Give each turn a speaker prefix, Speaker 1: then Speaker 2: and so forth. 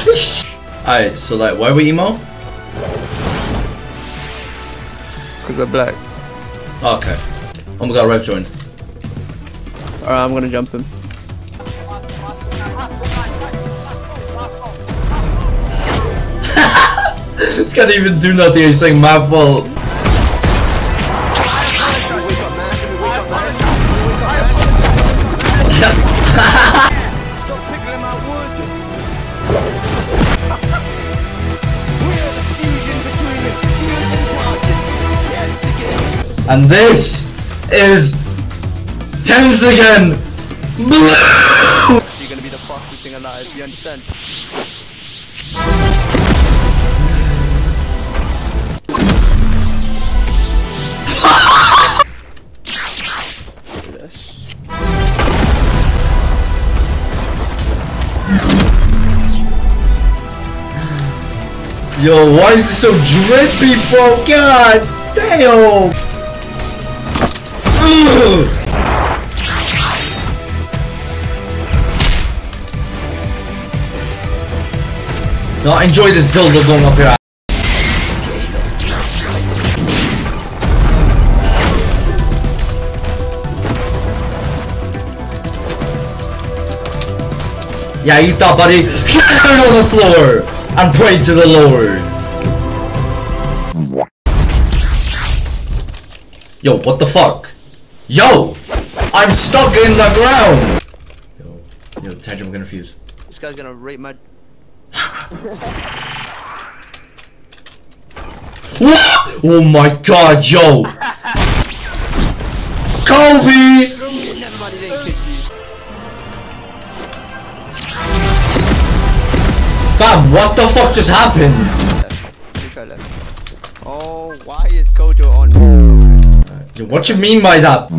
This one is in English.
Speaker 1: Alright, so like, why are we emo?
Speaker 2: Because we're black.
Speaker 1: Oh, okay. Oh my god, Rev joined.
Speaker 2: Alright, I'm gonna jump him.
Speaker 1: this can't even do nothing, he's saying my fault.
Speaker 3: And
Speaker 1: this is tense again. Blue.
Speaker 2: You're gonna be the fastest thing alive, you understand?
Speaker 1: Yo, why is this so drippy, bro? God damn. Ugh. No, enjoy this dildo going up ass. Yeah, eat that, buddy. Get down on the floor and pray to the Lord. Yo, what the fuck? Yo! I'm stuck in the ground! Yo, yo, Tangent, I'm gonna fuse.
Speaker 2: This guy's gonna rape my.
Speaker 1: What? Oh my god, yo! Kobe!
Speaker 2: Never mind, he didn't kick you.
Speaker 1: Fam, what the fuck just happened?
Speaker 2: Let me try left. Oh, why is Kojo on?
Speaker 1: Yo, what you mean by that?